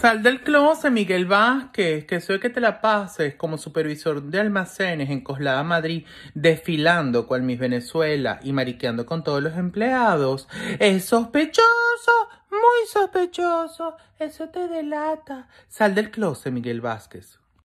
Sal del closet, Miguel Vázquez, que soy que te la pases como supervisor de almacenes en Coslada, Madrid, desfilando cual Miss Venezuela y mariqueando con todos los empleados. Es sospechoso, muy sospechoso. Eso te delata. Sal del closet, Miguel Vázquez.